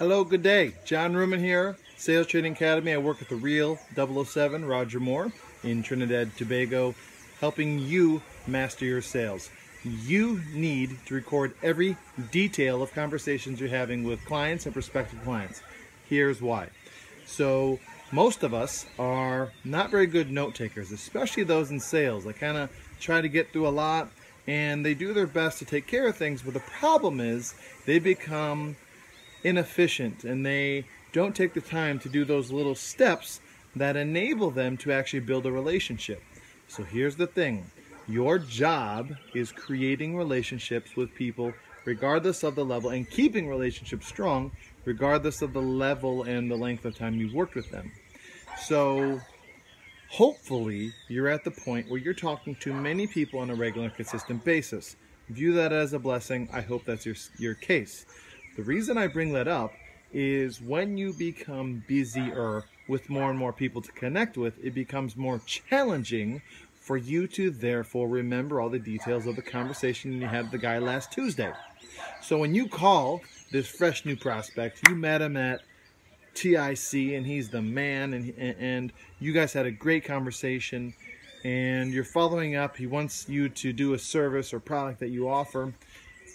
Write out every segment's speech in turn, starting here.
Hello, good day. John Ruman here, Sales Training Academy. I work at the Real 007, Roger Moore, in Trinidad, Tobago, helping you master your sales. You need to record every detail of conversations you're having with clients and prospective clients. Here's why. So, most of us are not very good note takers, especially those in sales. They kind of try to get through a lot and they do their best to take care of things, but the problem is they become inefficient and they don't take the time to do those little steps that enable them to actually build a relationship. So here's the thing your job is creating relationships with people regardless of the level and keeping relationships strong regardless of the level and the length of time you've worked with them. So hopefully you're at the point where you're talking to many people on a regular consistent basis. View that as a blessing. I hope that's your, your case. The reason I bring that up is when you become busier with more and more people to connect with, it becomes more challenging for you to therefore remember all the details of the conversation you had with the guy last Tuesday. So when you call this fresh new prospect, you met him at TIC and he's the man and and you guys had a great conversation and you're following up, he wants you to do a service or product that you offer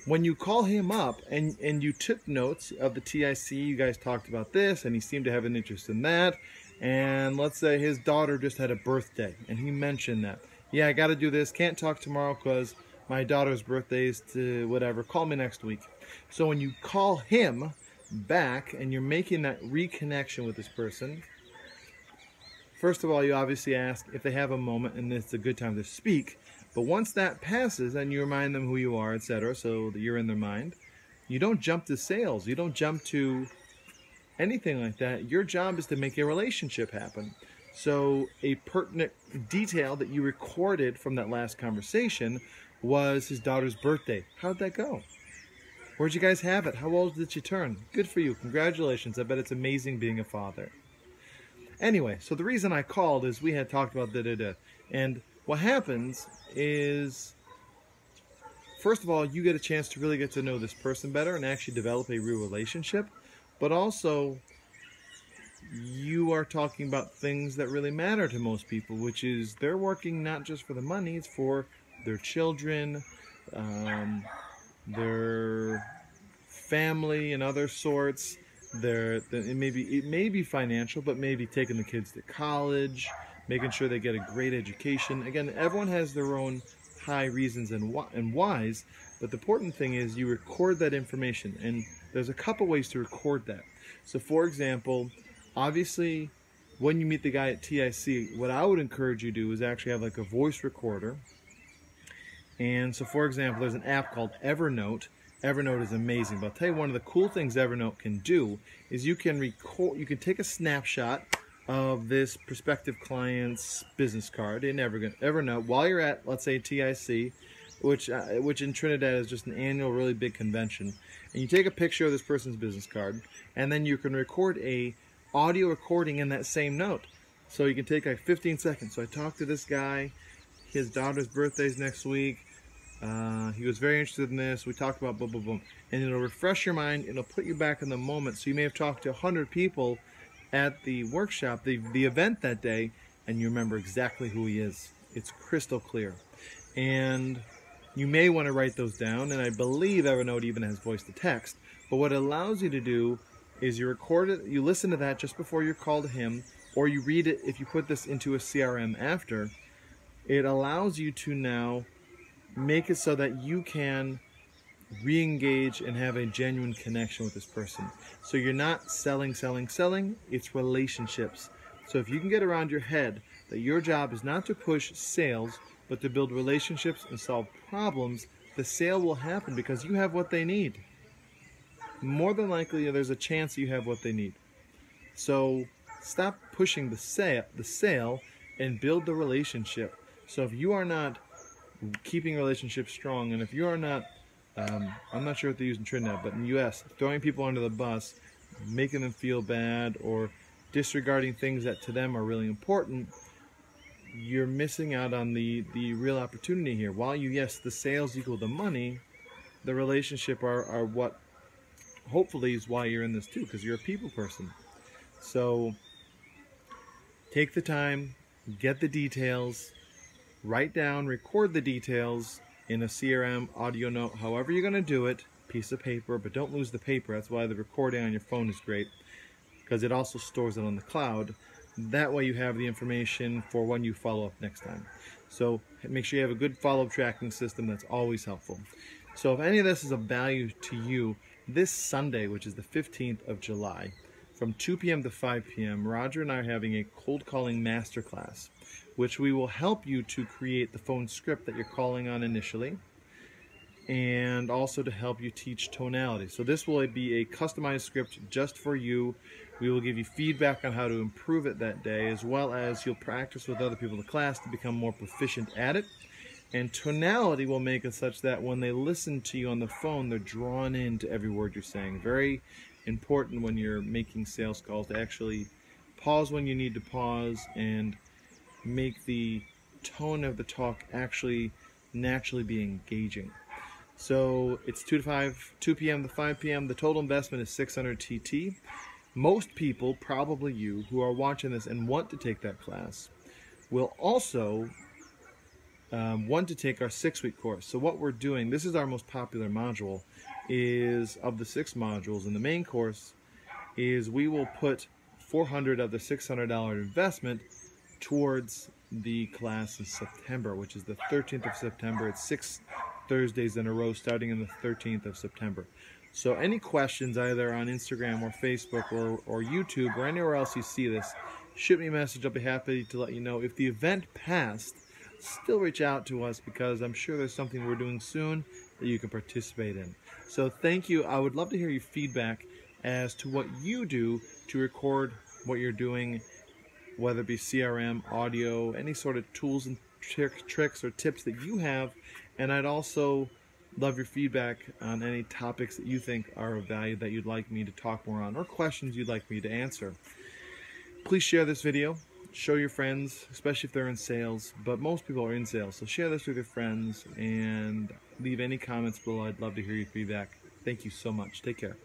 when you call him up and, and you took notes of the TIC, you guys talked about this, and he seemed to have an interest in that. And let's say his daughter just had a birthday, and he mentioned that. Yeah, I got to do this. Can't talk tomorrow because my daughter's birthday is to whatever. Call me next week. So when you call him back and you're making that reconnection with this person, first of all, you obviously ask if they have a moment and it's a good time to speak. But once that passes and you remind them who you are, etc., so that you're in their mind, you don't jump to sales. You don't jump to anything like that. Your job is to make a relationship happen. So, a pertinent detail that you recorded from that last conversation was his daughter's birthday. How'd that go? Where'd you guys have it? How old did she turn? Good for you. Congratulations. I bet it's amazing being a father. Anyway, so the reason I called is we had talked about da da da. And what happens is first of all you get a chance to really get to know this person better and actually develop a real relationship but also you are talking about things that really matter to most people which is they're working not just for the money it's for their children um, their family and other sorts their it may be it may be financial but maybe taking the kids to college making sure they get a great education. Again, everyone has their own high reasons and and whys, but the important thing is you record that information, and there's a couple ways to record that. So, for example, obviously, when you meet the guy at TIC, what I would encourage you to do is actually have like a voice recorder. And so, for example, there's an app called Evernote. Evernote is amazing, but I'll tell you one of the cool things Evernote can do is you can record, you can take a snapshot of this prospective client's business card in Evernote. Evernote while you're at, let's say, TIC, which uh, which in Trinidad is just an annual, really big convention, and you take a picture of this person's business card, and then you can record a audio recording in that same note. So you can take like 15 seconds. So I talked to this guy. His daughter's birthday's next week. Uh, he was very interested in this. We talked about boom, boom, boom. And it'll refresh your mind. It'll put you back in the moment. So you may have talked to 100 people at the workshop, the, the event that day, and you remember exactly who he is. It's crystal clear. And you may want to write those down, and I believe Evernote even has voice to text. But what it allows you to do is you record it, you listen to that just before your call to him, or you read it if you put this into a CRM after. It allows you to now make it so that you can re-engage and have a genuine connection with this person. So you're not selling, selling, selling, it's relationships. So if you can get around your head that your job is not to push sales, but to build relationships and solve problems, the sale will happen because you have what they need. More than likely, there's a chance you have what they need. So stop pushing the sale, the sale and build the relationship. So if you are not keeping relationships strong and if you are not um, I'm not sure what they use in Trinidad, but in the U.S., throwing people under the bus, making them feel bad, or disregarding things that to them are really important, you're missing out on the, the real opportunity here. While you, yes, the sales equal the money, the relationship are, are what hopefully is why you're in this too, because you're a people person. So take the time, get the details, write down, record the details in a CRM, audio note, however you're going to do it, piece of paper, but don't lose the paper. That's why the recording on your phone is great, because it also stores it on the cloud. That way you have the information for when you follow up next time. So make sure you have a good follow-up tracking system. That's always helpful. So if any of this is of value to you, this Sunday, which is the 15th of July, from 2 p.m. to 5 p.m., Roger and I are having a cold calling masterclass, which we will help you to create the phone script that you're calling on initially, and also to help you teach tonality. So this will be a customized script just for you. We will give you feedback on how to improve it that day, as well as you'll practice with other people in the class to become more proficient at it. And tonality will make it such that when they listen to you on the phone, they're drawn into every word you're saying. Very important when you're making sales calls to actually pause when you need to pause and make the tone of the talk actually naturally be engaging. So it's 2 to 5, 2 p.m. to 5 p.m. The total investment is 600 TT. Most people, probably you, who are watching this and want to take that class, will also um, want to take our six-week course. So what we're doing, this is our most popular module, is of the six modules in the main course, is we will put 400 of the $600 investment towards the class in September, which is the 13th of September. It's six Thursdays in a row starting in the 13th of September. So any questions either on Instagram or Facebook or, or YouTube or anywhere else you see this, shoot me a message. I'll be happy to let you know. If the event passed, still reach out to us because I'm sure there's something we're doing soon that you can participate in. So thank you. I would love to hear your feedback as to what you do to record what you're doing, whether it be CRM, audio, any sort of tools and trick, tricks or tips that you have. And I'd also love your feedback on any topics that you think are of value that you'd like me to talk more on or questions you'd like me to answer. Please share this video show your friends, especially if they're in sales, but most people are in sales. So share this with your friends and leave any comments below. I'd love to hear your feedback. Thank you so much. Take care.